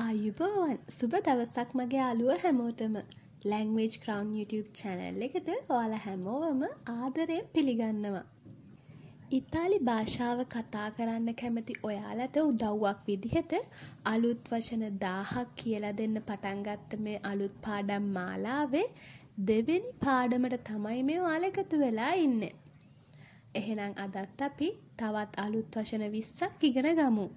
ආයුබෝවන් සුබ දවසක් මගේ යාළුවෝ හැමෝටම ලැංග්වේජ් ක්‍රවුන් YouTube channel එකට ඔයාලා හැමෝවම ආදරයෙන් පිළිගන්නවා. ඉතාලි භාෂාව කතා කරන්න කැමති ඔයාලට උදව්වක් විදිහට අලුත් වචන 1000ක් කියලා දෙන්න පටන් ගත්ත මේ අලුත් පාඩම් මාලාවේ දෙවෙනි පාඩමට තමයි මේ ඔයාලා එකතු වෙලා ඉන්නේ. එහෙනම් අදත් අපි තවත් අලුත් වචන 20ක් ඉගෙන ගමු.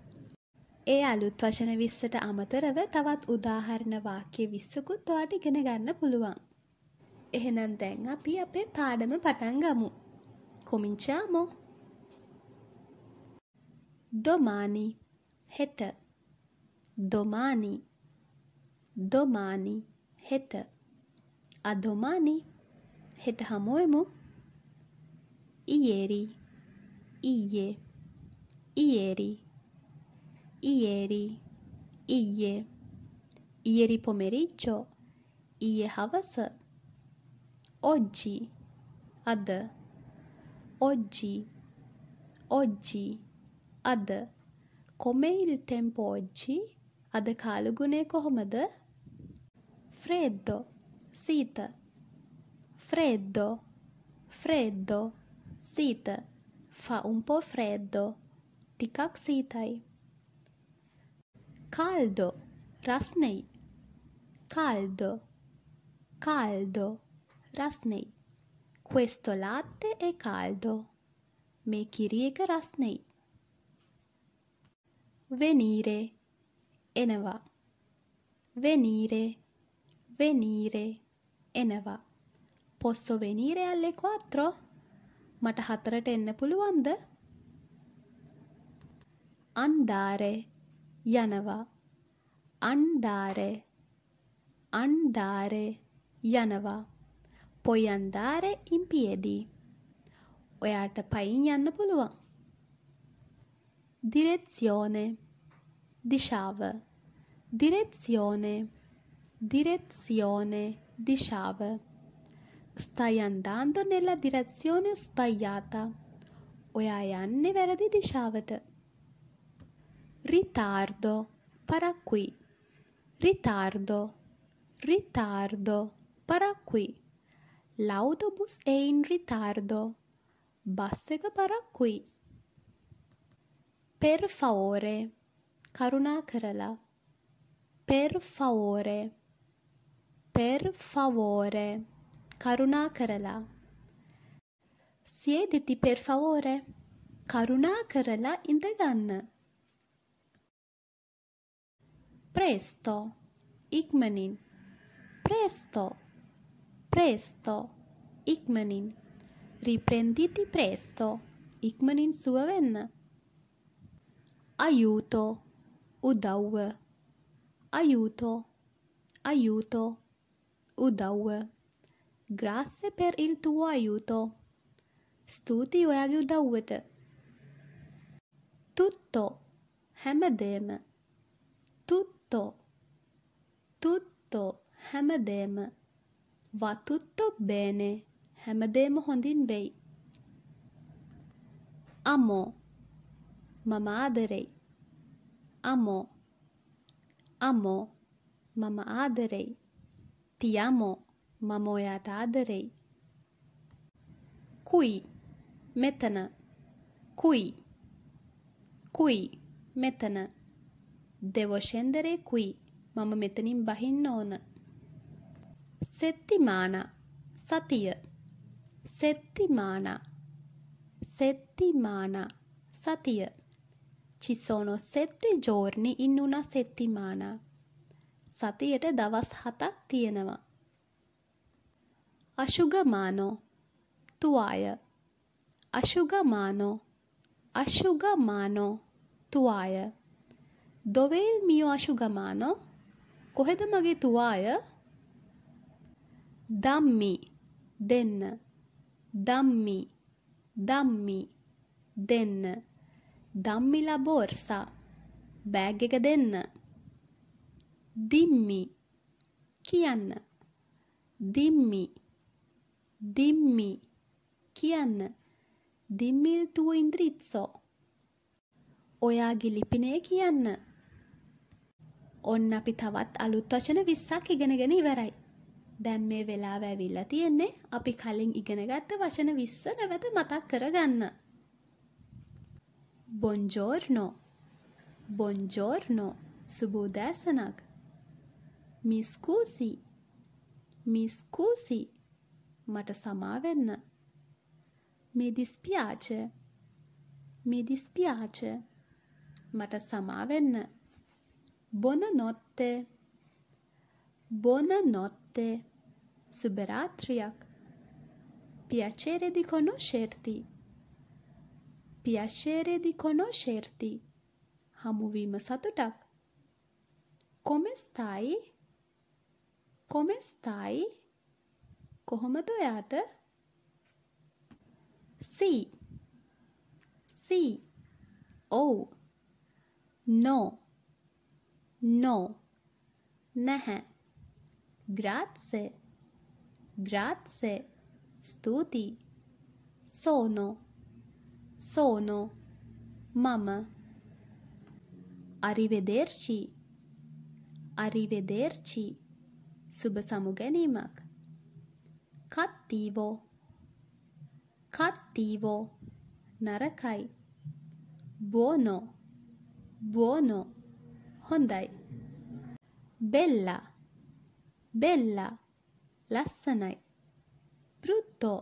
ඒ අලුත් වචන විස්සට අමතරව තවත් උදාහරණ වාක්‍ය විස්සකුත් ඔයාට ඉගෙන ගන්න පුළුවන්. එහෙනම් දැන් අපි අපේ පාඩම පටන් ගමු. කොමින්චාමෝ දොමානි. හෙට. දොමානි. දොමානි. හෙට. අදොමානි. හෙට හමුවෙමු ඉයේරි ඊයේ. ඉයේරි ieri, ie, ieri pomeriggio, ie havas, oggi, ad, oggi, oggi, ad. Come il tempo oggi? Ad kalugune kohomad? Freddo, sita, freddo, freddo, sita. Fa un po' freddo. Ti cac sitai. Caldo රස්නෙයි. caldo caldo රස්නෙයි. questo latte è caldo මේ කිරි එක රස්නෙයි. venire එනවා. venire venire එනවා. posso venire alle 4 මට හතරට එන්න පුළුවන්ද? andare යනවා අන්දාරෙ අන්දාරෙ යනවා පොයන්දාරෙ ඉම්පියදී ඔයාට පයින් යන්න පුළුවන් දිරෙත්සියෝනෙ දිශාව දිරෙත්සියෝනෙ direzione diciava stai andando nella direzione sbagliata ඔයා යන්නේ වැරදි දිශාවට ritardo, para qui, ritardo, ritardo, para qui. L'autobus è in ritardo. Bastega para qui. Per favore, Karunakarala. Per favore. Per favore, Karunakarala. Siediti per favore. Karunakarala in the gun presto, ikmenin, presto, presto, ikmenin, riprenditi presto, ikmenin සුව වෙන්න. aiuto, උදව්ව, aiuto, aiuto, උදව්ව. grazie per il tuo aiuto. ස්තුතියි ඔයාගේ උදව්වට. tutto හැමදේම tutto tutto හැමදේම va tutto bene හැමදේම හොඳින් වෙයි. amo මම ආදරෙයි. amo amo මම ආදරෙයි. ti amo මම ඔයාට ආදරෙයි. qui මෙතන. qui qui මෙතන. Devo scendere qui. මම මෙතනින් බහින්න ඕන. settimana සතිය. settimana settimana සතිය. ci sono sette giorni in una settimana සතියට දවස් හතක් තියෙනවා. asciugamano තුවාය. asciugamano asciugamano තුවාය. දොවේල් මියෝ අශුගමානෝ කොහෙද මගේ තුවාය? දම්මි දෙන්න. දම්මි දම්මි දෙන්න. දම්මිලා බෝර්සා බෑග් එක දෙන්න. දිම්මි කියන්න. දිම්මි දිම්මි කියන්න. දිම්මිල් තුව ඉන්ද්‍රිත්සෝ. ඔයාගේ ලිපිනය කියන්න. ඔන්න අපි තවත් අලුත් වචන විස්සක් ඉගෙනගෙන ඉවරයි. දැන් මේ වෙලාව ඇවිල්ලා තියෙන්නේ අපි කලින් ඉගෙනගත්ත වචන විස්ස නැවත මතක් කරගන්න. බොන්ජෝර්නෝ. බොන්ජෝර්නෝ. සුබෝදෑසනක්. මිස්කූසි. මිස්කූසි. මට සමාවෙන්න මිදිස්පියාච. මිදිස්පියාච. මට සමාවෙන්න බොන නොත්තේ බොන නොත්තේ සුබරාත්‍රියක් piacere di conoscerti. Piacere di conoscerti. හමුවීම සතුටක් come stai? Come stai? කොහොමද ඔයාට C C ඔව් no. No. නැහැ grazie. Grazie. ස්තුතියි sono. Sono. මම arrivederci. Arrivederci. සුබ සමුගැනීමක් කත්තිවෝ කත්තිවෝ නරකයි බෝනෝ බෝනෝ හොඳයි බෙල්ලා බෙල්ලා ලස්සනයි බෘත්තෝ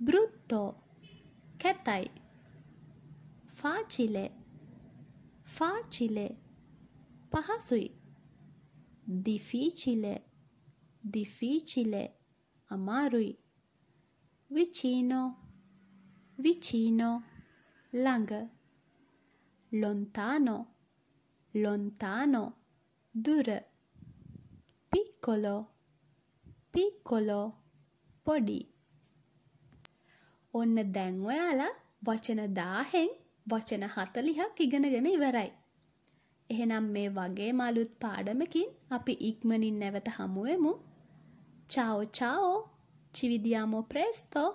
බෘත්තෝ කැතයි ෆාචිලේ ෆාචිලේ පහසුයි දිෆීචිලේ දිෆීචිලේ අමාරුයි විචීනෝ විචීනෝ ළඟ ලොන්තානෝ ලොන්තානෝ දුර පික්කොලෝ පික්කොලෝ පොඩි ඔන්න දැන් ඔයාලා වචන දාහෙන් වචන හතලිහක් ඉගෙනගෙන ඉවරයි. එහෙනම් මේ වගේ මලුත් පාඩමකින් අපි ඉක්මනින් නැවත හමුවෙමු. චාෝ චාෝ චිවිදියාමෝ ප්‍රෙස්තෝ